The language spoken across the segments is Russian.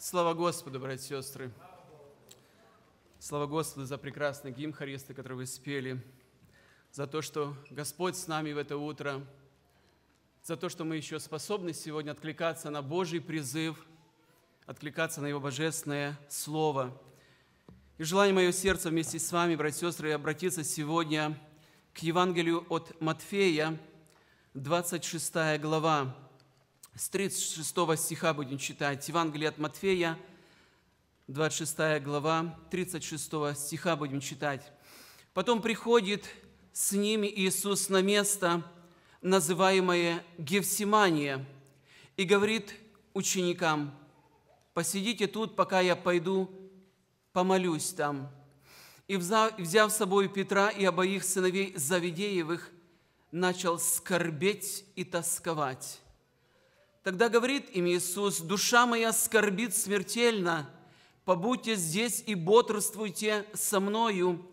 Слава Господу, братья и сестры! Слава Господу за прекрасный гимн хористы, который вы спели, за то, что Господь с нами в это утро, за то, что мы еще способны сегодня откликаться на Божий призыв, откликаться на Его божественное Слово. И желание мое сердце вместе с вами, братья и сестры, обратиться сегодня к Евангелию от Матфея, 26 глава, с 36 стиха будем читать. Евангелие от Матфея, 26 глава, 36 стиха будем читать. Потом приходит с ними Иисус на место, называемое Гефсимания, и говорит ученикам, «Посидите тут, пока я пойду, помолюсь там». И, взяв с собой Петра и обоих сыновей Завидеевых, начал скорбеть и тосковать. Тогда говорит им Иисус, «Душа моя скорбит смертельно, побудьте здесь и бодрствуйте со мною».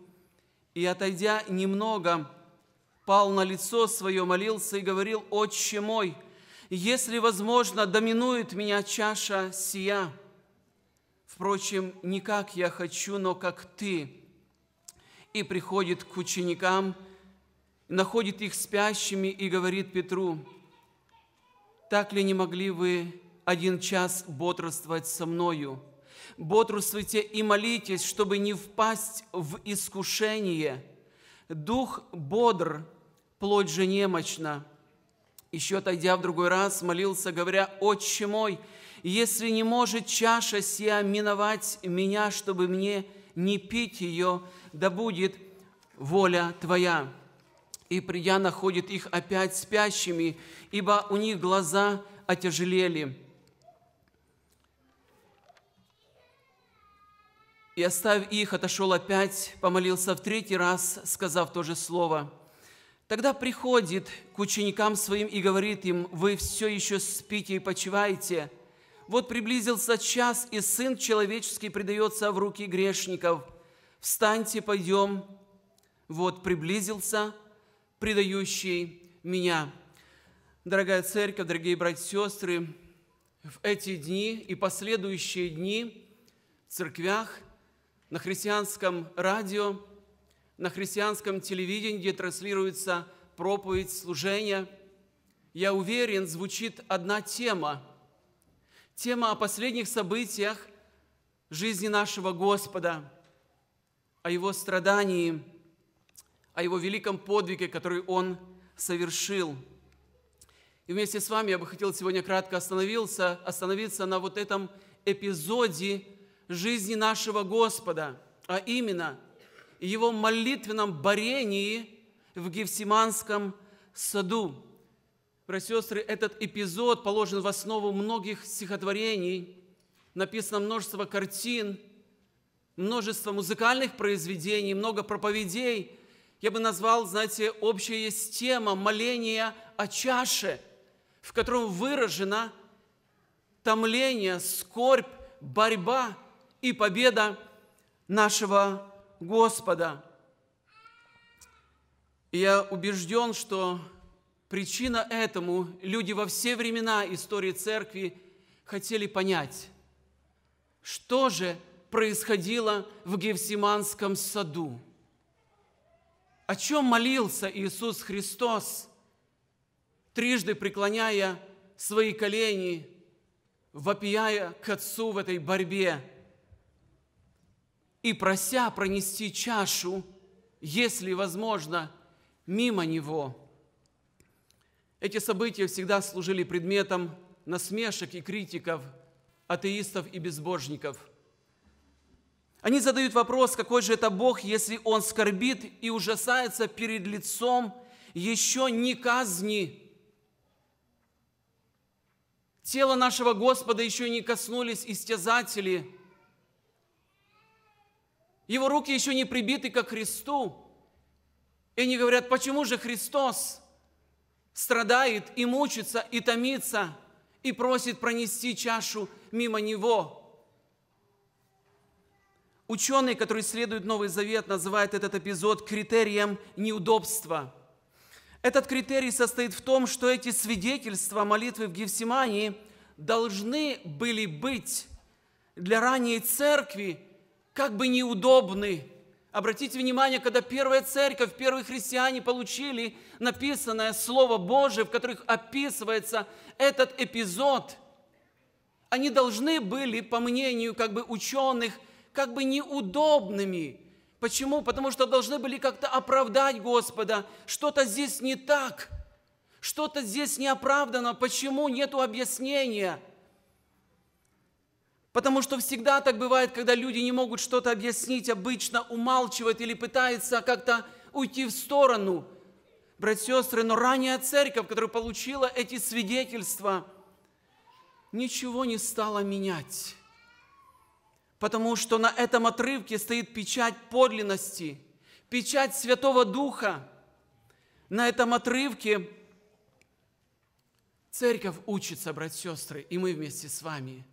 И, отойдя немного, пал на лицо свое, молился и говорил, «Отче мой, если возможно, доминует меня чаша сия. Впрочем, не как я хочу, но как Ты». И приходит к ученикам, находит их спящими и говорит Петру, так ли не могли вы один час бодрствовать со мною? Бодрствуйте и молитесь, чтобы не впасть в искушение. Дух бодр, плоть же немощна. Еще отойдя в другой раз, молился, говоря, «Отче мой, если не может чаша сия миновать меня, чтобы мне не пить ее, да будет воля Твоя» и, придя, находит их опять спящими, ибо у них глаза отяжелели. И, оставив их, отошел опять, помолился в третий раз, сказав то же слово. Тогда приходит к ученикам своим и говорит им, «Вы все еще спите и почиваете. Вот приблизился час, и Сын Человеческий предается в руки грешников. Встаньте, пойдем. Вот приблизился предающий меня. Дорогая церковь, дорогие братья и сестры, в эти дни и последующие дни в церквях, на христианском радио, на христианском телевидении, где транслируется проповедь, служение, я уверен, звучит одна тема. Тема о последних событиях жизни нашего Господа, о Его страдании – о Его великом подвиге, который Он совершил. И вместе с вами я бы хотел сегодня кратко остановиться, остановиться на вот этом эпизоде жизни нашего Господа, а именно Его молитвенном борении в Гефсиманском саду. Братья и сестры, этот эпизод положен в основу многих стихотворений, написано множество картин, множество музыкальных произведений, много проповедей – я бы назвал, знаете, общая есть тема моления о чаше, в котором выражена томление, скорбь, борьба и победа нашего Господа. И я убежден, что причина этому люди во все времена истории церкви хотели понять, что же происходило в Гефсиманском саду – о чем молился Иисус Христос, трижды преклоняя свои колени, вопияя к Отцу в этой борьбе и прося пронести чашу, если возможно, мимо Него. Эти события всегда служили предметом насмешек и критиков, атеистов и безбожников – они задают вопрос, какой же это Бог, если Он скорбит и ужасается перед лицом еще не казни. Тело нашего Господа еще не коснулись истязатели. Его руки еще не прибиты ко Христу. И они говорят, почему же Христос страдает и мучится, и томится, и просит пронести чашу мимо Него – Ученые, которые исследуют Новый Завет, называют этот эпизод критерием неудобства. Этот критерий состоит в том, что эти свидетельства молитвы в Гефсимании должны были быть для ранней церкви как бы неудобны. Обратите внимание, когда первая церковь, первые христиане получили написанное Слово Божие, в которых описывается этот эпизод, они должны были, по мнению как бы ученых, как бы неудобными. Почему? Потому что должны были как-то оправдать Господа. Что-то здесь не так, что-то здесь не оправдано. Почему нету объяснения? Потому что всегда так бывает, когда люди не могут что-то объяснить, обычно умалчивают или пытаются как-то уйти в сторону. Братья и сестры, но ранняя церковь, которая получила эти свидетельства, ничего не стала менять потому что на этом отрывке стоит печать подлинности, печать Святого Духа. На этом отрывке церковь учится, братья и сестры, и мы вместе с вами.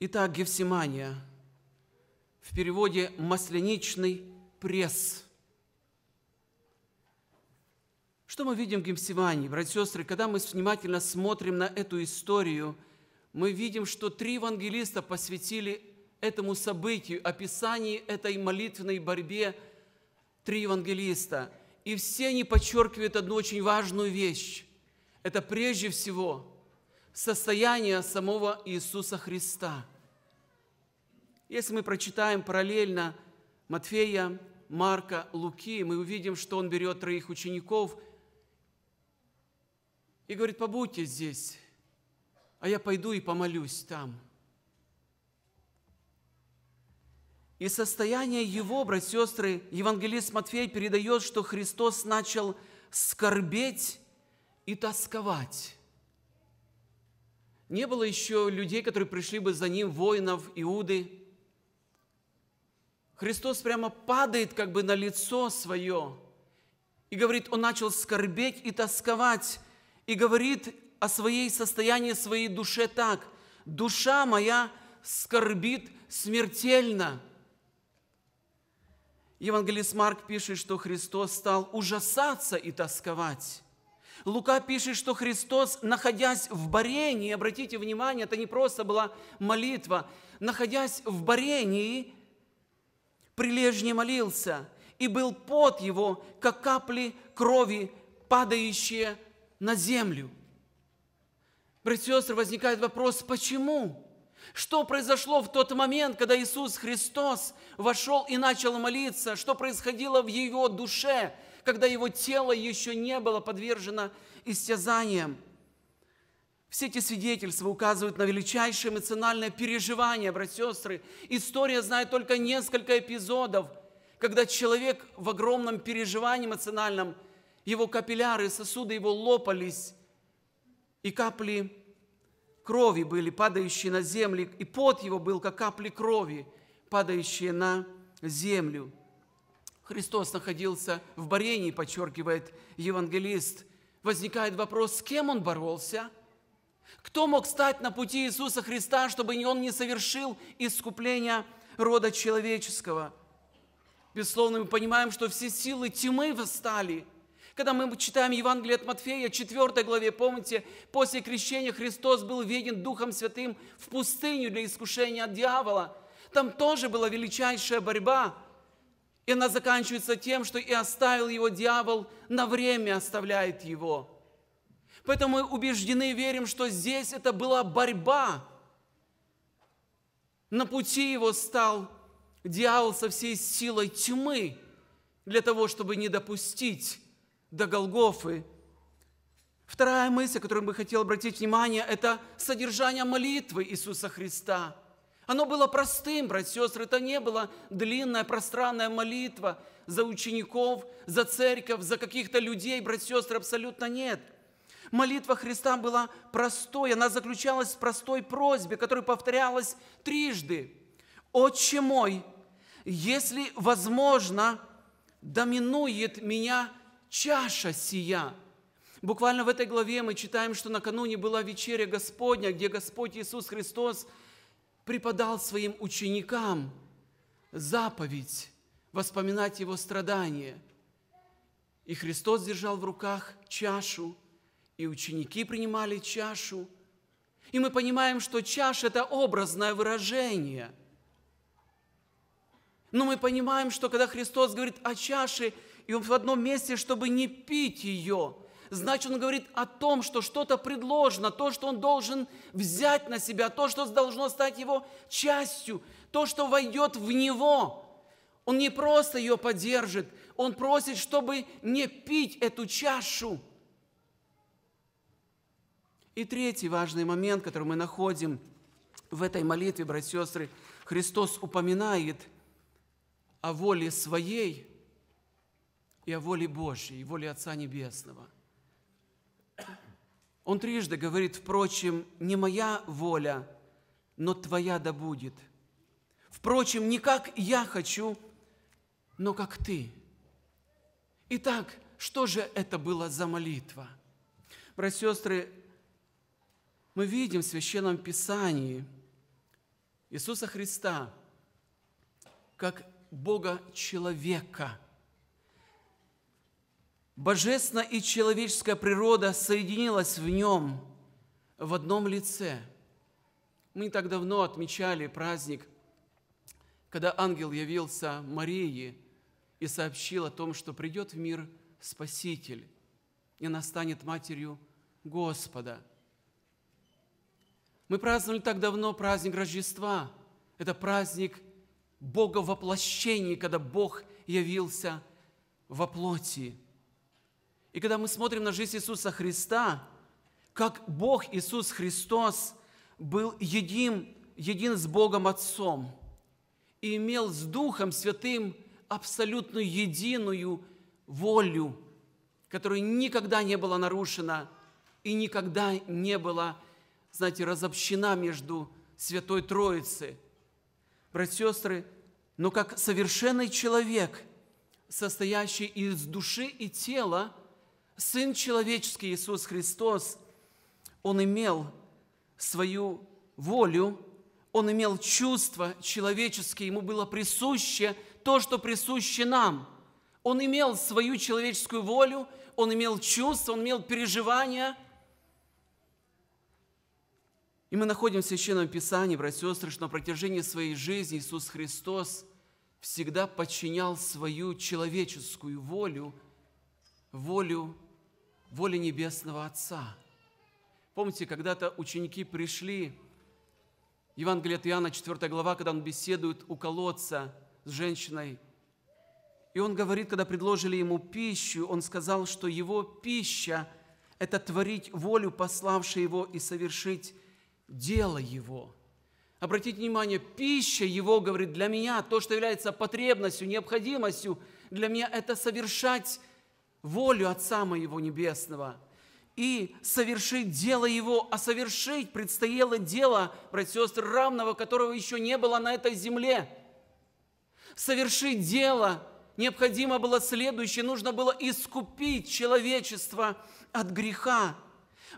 Итак, Гефсимания, в переводе «масляничный пресс». Что мы видим в Гефсимании, братья и сестры, когда мы внимательно смотрим на эту историю – мы видим, что три евангелиста посвятили этому событию, описанию этой молитвенной борьбе три евангелиста. И все они подчеркивают одну очень важную вещь. Это прежде всего состояние самого Иисуса Христа. Если мы прочитаем параллельно Матфея, Марка, Луки, мы увидим, что он берет троих учеников и говорит, побудьте здесь, а я пойду и помолюсь там. И состояние его, братья сестры, евангелист Матфей передает, что Христос начал скорбеть и тосковать. Не было еще людей, которые пришли бы за ним, воинов Иуды. Христос прямо падает как бы на лицо свое и говорит, он начал скорбеть и тосковать, и говорит о своей состоянии, своей душе так. Душа моя скорбит смертельно. Евангелист Марк пишет, что Христос стал ужасаться и тосковать. Лука пишет, что Христос, находясь в Барении, обратите внимание, это не просто была молитва, находясь в Барении, прилежне молился, и был пот его, как капли крови, падающие на землю – Братья и сестры, возникает вопрос, почему? Что произошло в тот момент, когда Иисус Христос вошел и начал молиться? Что происходило в Его душе, когда Его тело еще не было подвержено истязаниям? Все эти свидетельства указывают на величайшее эмоциональное переживание, братья и сестры. История знает только несколько эпизодов, когда человек в огромном переживании эмоциональном, его капилляры, сосуды его лопались, и капли крови были, падающие на землю, и пот его был, как капли крови, падающие на землю. Христос находился в борении, подчеркивает евангелист. Возникает вопрос, с кем он боролся? Кто мог стать на пути Иисуса Христа, чтобы он не совершил искупления рода человеческого? Безусловно, мы понимаем, что все силы тьмы восстали – когда мы читаем Евангелие от Матфея, 4 главе, помните, после крещения Христос был веден Духом Святым в пустыню для искушения от дьявола. Там тоже была величайшая борьба. И она заканчивается тем, что и оставил его дьявол, на время оставляет его. Поэтому мы убеждены, верим, что здесь это была борьба. На пути его стал дьявол со всей силой тьмы для того, чтобы не допустить до Голгофы. Вторая мысль, которую бы хотел обратить внимание, это содержание молитвы Иисуса Христа. Оно было простым, братья и сестры, это не была длинная, пространная молитва за учеников, за церковь, за каких-то людей, братья и сестры, абсолютно нет. Молитва Христа была простой, она заключалась в простой просьбе, которая повторялась трижды. «Отче мой, если возможно, доминует меня чаша сия. Буквально в этой главе мы читаем, что накануне была вечеря Господня, где Господь Иисус Христос преподал своим ученикам заповедь воспоминать Его страдания. И Христос держал в руках чашу, и ученики принимали чашу. И мы понимаем, что чаша – это образное выражение. Но мы понимаем, что когда Христос говорит о чаше, и в одном месте, чтобы не пить ее, значит, Он говорит о том, что что-то предложено, то, что Он должен взять на себя, то, что должно стать Его частью, то, что войдет в Него. Он не просто ее поддержит, Он просит, чтобы не пить эту чашу – и третий важный момент, который мы находим в этой молитве, братья и сестры, Христос упоминает о воле своей и о воле Божьей, и воле Отца Небесного. Он трижды говорит, впрочем, не моя воля, но твоя да будет. Впрочем, не как я хочу, но как ты. Итак, что же это было за молитва? Братья и сестры, мы видим в Священном Писании Иисуса Христа как Бога-человека. Божественная и человеческая природа соединилась в нем в одном лице. Мы не так давно отмечали праздник, когда ангел явился Марии и сообщил о том, что придет в мир Спаситель, и она станет матерью Господа – мы праздновали так давно праздник Рождества. Это праздник Бога воплощения, когда Бог явился во плоти. И когда мы смотрим на жизнь Иисуса Христа, как Бог Иисус Христос был един, един с Богом Отцом и имел с Духом Святым абсолютную единую волю, которая никогда не была нарушена и никогда не была знаете, разобщена между Святой Троицей. Братья и сестры, но как совершенный человек, состоящий из души и тела, Сын человеческий Иисус Христос, Он имел свою волю, Он имел чувства человеческие, Ему было присуще то, что присуще нам. Он имел свою человеческую волю, Он имел чувства, Он имел переживания – и мы находим в Священном Писании, братья и сестры, что на протяжении своей жизни Иисус Христос всегда подчинял свою человеческую волю, волю, воле Небесного Отца. Помните, когда-то ученики пришли, Евангелие от Иоанна, 4 глава, когда он беседует у колодца с женщиной, и он говорит, когда предложили ему пищу, он сказал, что его пища – это творить волю пославшей его и совершить дело Его. Обратите внимание, пища Его, говорит, для меня, то, что является потребностью, необходимостью, для меня это совершать волю Отца Моего Небесного и совершить дело Его, а совершить предстояло дело, братья и сестры, равного, которого еще не было на этой земле. Совершить дело необходимо было следующее, нужно было искупить человечество от греха –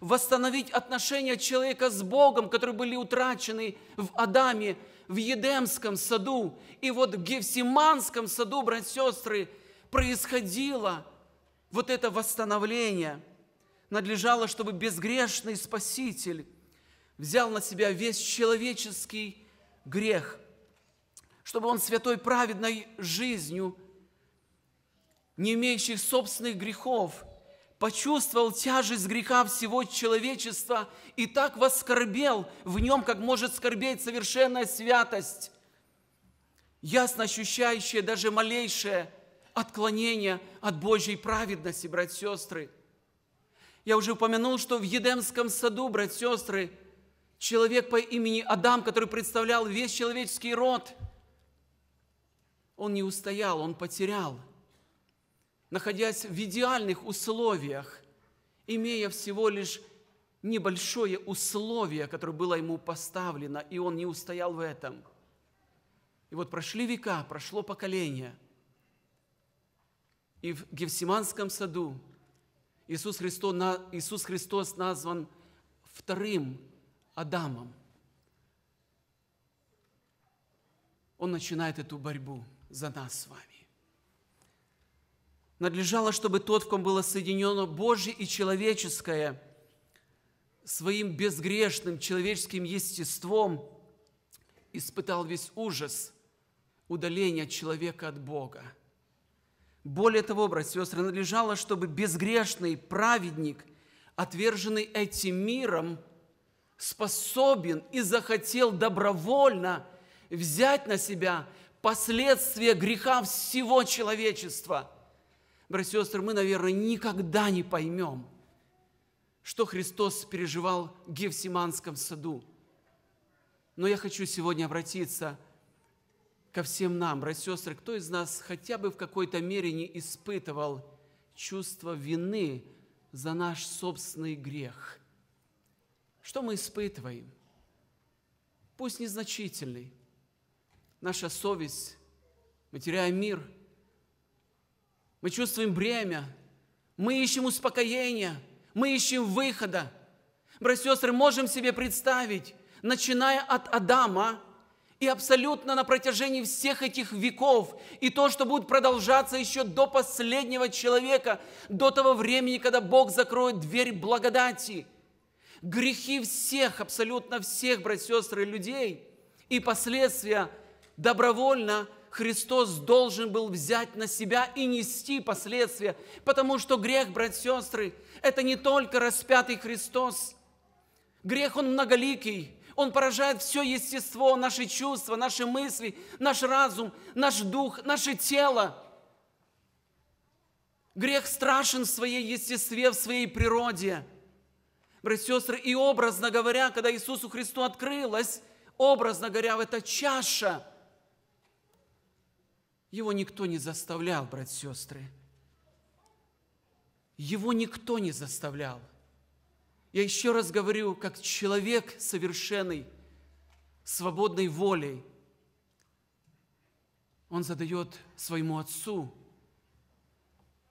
восстановить отношения человека с Богом, которые были утрачены в Адаме, в Едемском саду. И вот в Гефсиманском саду, братья и сестры, происходило вот это восстановление. Надлежало, чтобы безгрешный Спаситель взял на себя весь человеческий грех, чтобы он святой праведной жизнью, не имеющий собственных грехов – почувствовал тяжесть греха всего человечества и так воскорбел в нем, как может скорбеть совершенная святость, ясно ощущающая даже малейшее отклонение от Божьей праведности, братья и сестры. Я уже упомянул, что в Едемском саду, братья и сестры, человек по имени Адам, который представлял весь человеческий род, он не устоял, он потерял – находясь в идеальных условиях, имея всего лишь небольшое условие, которое было ему поставлено, и он не устоял в этом. И вот прошли века, прошло поколение, и в Гефсиманском саду Иисус Христос, Иисус Христос назван вторым Адамом. Он начинает эту борьбу за нас с вами надлежало, чтобы тот, в ком было соединено Божье и человеческое, своим безгрешным человеческим естеством испытал весь ужас удаления человека от Бога. Более того, братья и сестры, надлежало, чтобы безгрешный праведник, отверженный этим миром, способен и захотел добровольно взять на себя последствия греха всего человечества. Братья и сестры, мы, наверное, никогда не поймем, что Христос переживал в Гефсиманском саду. Но я хочу сегодня обратиться ко всем нам, братья и сестры, кто из нас хотя бы в какой-то мере не испытывал чувство вины за наш собственный грех – что мы испытываем? Пусть незначительный. Наша совесть, мы теряем мир, мы чувствуем бремя, мы ищем успокоения, мы ищем выхода. Братья и сестры, можем себе представить, начиная от Адама и абсолютно на протяжении всех этих веков, и то, что будет продолжаться еще до последнего человека, до того времени, когда Бог закроет дверь благодати – грехи всех, абсолютно всех, братья и сестры, людей, и последствия добровольно Христос должен был взять на себя и нести последствия, потому что грех, братья и сестры, это не только распятый Христос. Грех, он многоликий, он поражает все естество, наши чувства, наши мысли, наш разум, наш дух, наше тело. Грех страшен в своей естестве, в своей природе – братья и сестры, и образно говоря, когда Иисусу Христу открылась, образно говоря, в эта чаша, его никто не заставлял, братья и сестры. Его никто не заставлял. Я еще раз говорю, как человек совершенный, свободной волей, он задает своему отцу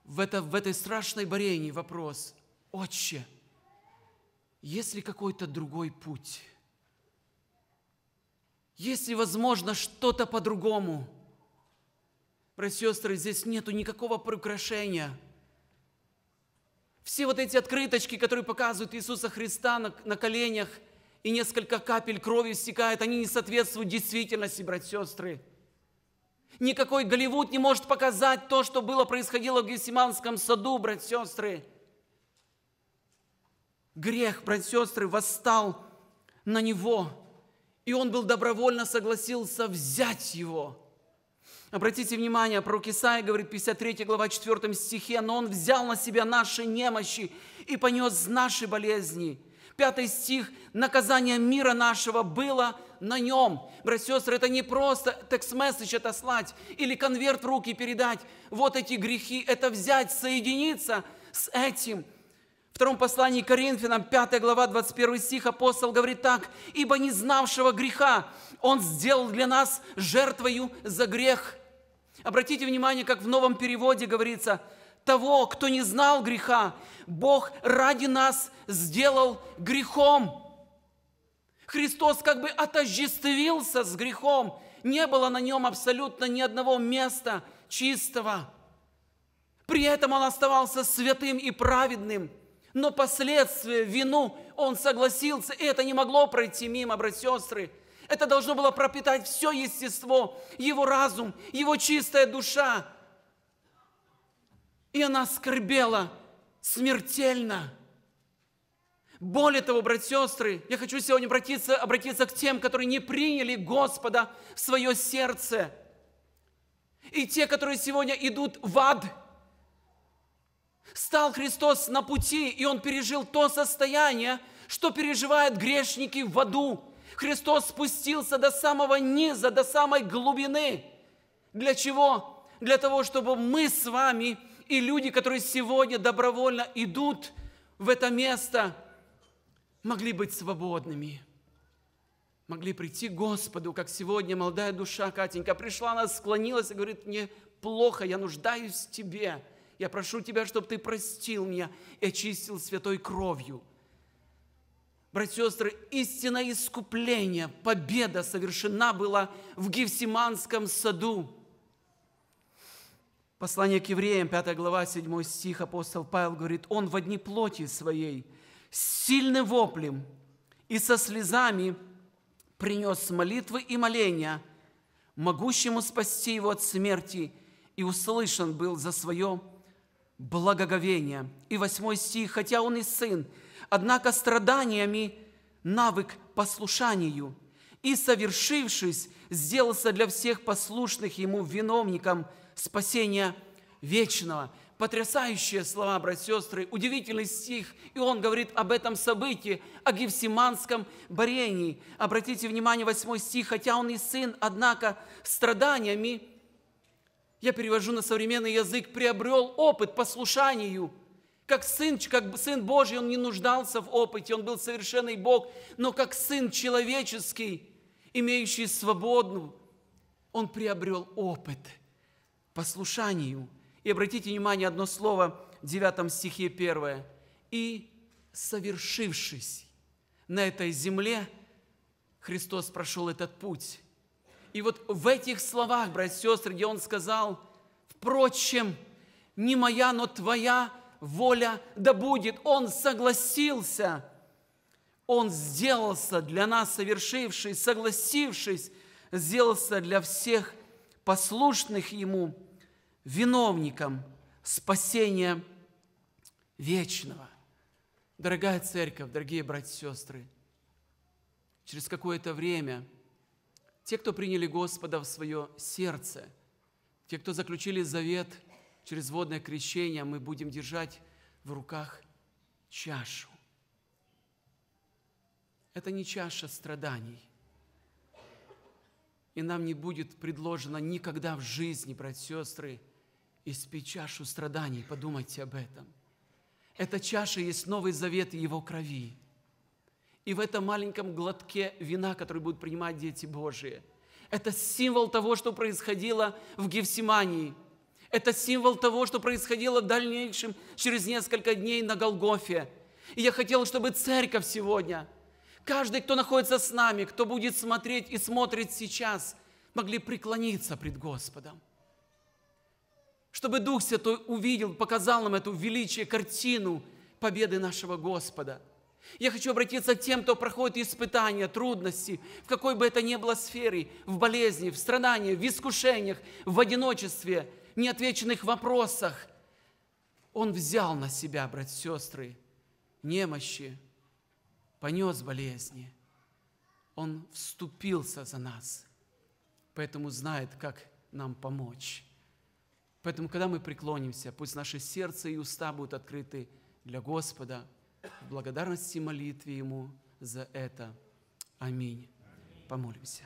в, это, в этой страшной борении вопрос, «Отче, есть ли какой-то другой путь? Есть ли, возможно, что-то по-другому? Братья сестры, здесь нету никакого приукрашения. Все вот эти открыточки, которые показывают Иисуса Христа на, на коленях, и несколько капель крови стекает, они не соответствуют действительности, братья сестры. Никакой Голливуд не может показать то, что было происходило в Гефсиманском саду, братья сестры. Грех, братья сестры, восстал на него, и он был добровольно согласился взять его. Обратите внимание, пророк Исаия говорит, 53 глава, 4 стихе, «Но он взял на себя наши немощи и понес наши болезни». Пятый стих, наказание мира нашего было на нем. Братья и сестры, это не просто текст-месседж отослать или конверт в руки передать. Вот эти грехи, это взять, соединиться с этим – втором послании Коринфянам, 5 глава, 21 стих, апостол говорит так, «Ибо не знавшего греха Он сделал для нас жертвою за грех». Обратите внимание, как в новом переводе говорится, «Того, кто не знал греха, Бог ради нас сделал грехом». Христос как бы отождествился с грехом. Не было на нем абсолютно ни одного места чистого. При этом он оставался святым и праведным – но последствия, вину он согласился, и это не могло пройти мимо, братья сестры. Это должно было пропитать все естество, его разум, его чистая душа. И она скорбела смертельно. Более того, братья и сестры, я хочу сегодня обратиться, обратиться к тем, которые не приняли Господа в свое сердце. И те, которые сегодня идут в ад – Стал Христос на пути, и Он пережил то состояние, что переживают грешники в аду. Христос спустился до самого низа, до самой глубины. Для чего? Для того, чтобы мы с вами и люди, которые сегодня добровольно идут в это место, могли быть свободными. Могли прийти к Господу, как сегодня молодая душа Катенька пришла, она склонилась и говорит, мне плохо, я нуждаюсь в Тебе. Я прошу Тебя, чтобы Ты простил меня и очистил святой кровью. Братья и сестры, истинное искупление, победа совершена была в Гефсиманском саду. Послание к евреям, 5 глава, 7 стих, апостол Павел говорит, «Он в одни плоти своей с сильным воплем и со слезами принес молитвы и моления, могущему спасти его от смерти, и услышан был за свое благоговение. И восьмой стих, хотя он и сын, однако страданиями навык послушанию, и, совершившись, сделался для всех послушных ему виновником спасения вечного. Потрясающие слова, братья и сестры, удивительный стих. И он говорит об этом событии, о Гефсиманском борении. Обратите внимание, восьмой стих, хотя он и сын, однако страданиями, я перевожу на современный язык, приобрел опыт послушанию – как сын, как сын Божий, он не нуждался в опыте, он был совершенный Бог, но как сын человеческий, имеющий свободу, он приобрел опыт послушанию. И обратите внимание, одно слово в 9 стихе 1. «И совершившись на этой земле, Христос прошел этот путь». И вот в этих словах, братья и сестры, где Он сказал, «Впрочем, не моя, но твоя воля да будет. Он согласился. Он сделался для нас совершивший, согласившись, сделался для всех послушных Ему виновником спасения вечного. Дорогая церковь, дорогие братья и сестры, через какое-то время те, кто приняли Господа в свое сердце, те, кто заключили завет – через водное крещение мы будем держать в руках чашу. Это не чаша страданий. И нам не будет предложено никогда в жизни, братья и сестры, испить чашу страданий. Подумайте об этом. Эта чаша есть Новый Завет Его крови. И в этом маленьком глотке вина, который будут принимать дети Божии, это символ того, что происходило в Гефсимании – это символ того, что происходило в дальнейшем через несколько дней на Голгофе. И я хотел, чтобы церковь сегодня, каждый, кто находится с нами, кто будет смотреть и смотрит сейчас, могли преклониться пред Господом. Чтобы Дух Святой увидел, показал нам эту величие, картину победы нашего Господа. Я хочу обратиться к тем, кто проходит испытания, трудности, в какой бы это ни было сфере, в болезни, в страдании, в искушениях, в одиночестве – неотвеченных вопросах. Он взял на себя, братья сестры, немощи, понес болезни. Он вступился за нас, поэтому знает, как нам помочь. Поэтому, когда мы преклонимся, пусть наше сердце и уста будут открыты для Господа, в благодарности и молитве Ему за это. Аминь. Помолимся.